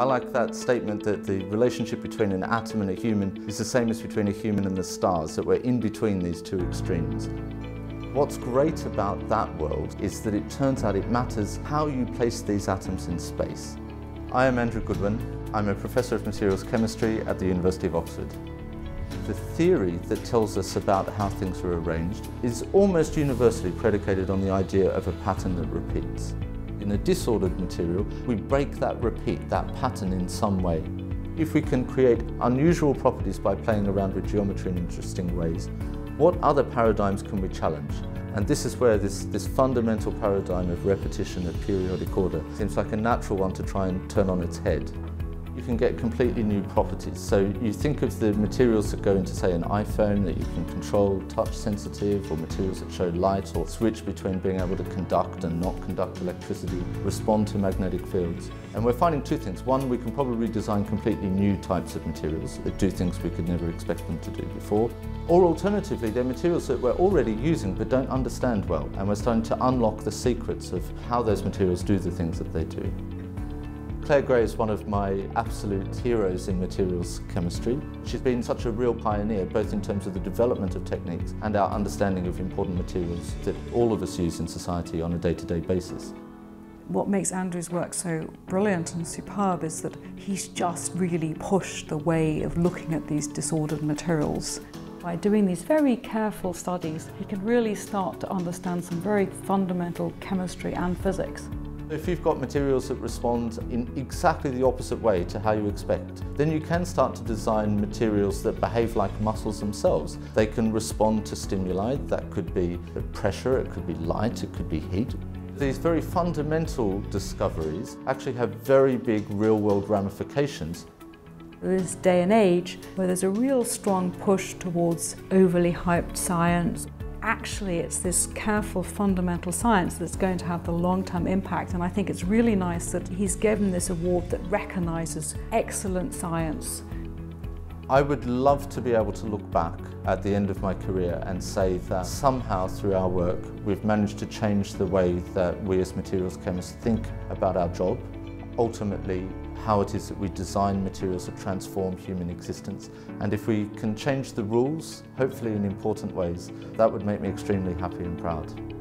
I like that statement that the relationship between an atom and a human is the same as between a human and the stars, that we're in between these two extremes. What's great about that world is that it turns out it matters how you place these atoms in space. I am Andrew Goodwin. I'm a Professor of Materials Chemistry at the University of Oxford. The theory that tells us about how things are arranged is almost universally predicated on the idea of a pattern that repeats. In a disordered material, we break that repeat, that pattern in some way. If we can create unusual properties by playing around with geometry in interesting ways, what other paradigms can we challenge? And this is where this, this fundamental paradigm of repetition of periodic order seems like a natural one to try and turn on its head you can get completely new properties. So you think of the materials that go into, say, an iPhone that you can control touch sensitive, or materials that show light, or switch between being able to conduct and not conduct electricity, respond to magnetic fields. And we're finding two things. One, we can probably design completely new types of materials that do things we could never expect them to do before. Or alternatively, they're materials that we're already using but don't understand well, and we're starting to unlock the secrets of how those materials do the things that they do. Clare Grey is one of my absolute heroes in materials chemistry. She's been such a real pioneer, both in terms of the development of techniques and our understanding of important materials that all of us use in society on a day-to-day -day basis. What makes Andrew's work so brilliant and superb is that he's just really pushed the way of looking at these disordered materials. By doing these very careful studies, he can really start to understand some very fundamental chemistry and physics. If you've got materials that respond in exactly the opposite way to how you expect, then you can start to design materials that behave like muscles themselves. They can respond to stimuli, that could be pressure, it could be light, it could be heat. These very fundamental discoveries actually have very big real-world ramifications this day and age where there's a real strong push towards overly hyped science actually it's this careful fundamental science that's going to have the long-term impact and I think it's really nice that he's given this award that recognises excellent science. I would love to be able to look back at the end of my career and say that somehow through our work we've managed to change the way that we as materials chemists think about our job. Ultimately how it is that we design materials that transform human existence. And if we can change the rules, hopefully in important ways, that would make me extremely happy and proud.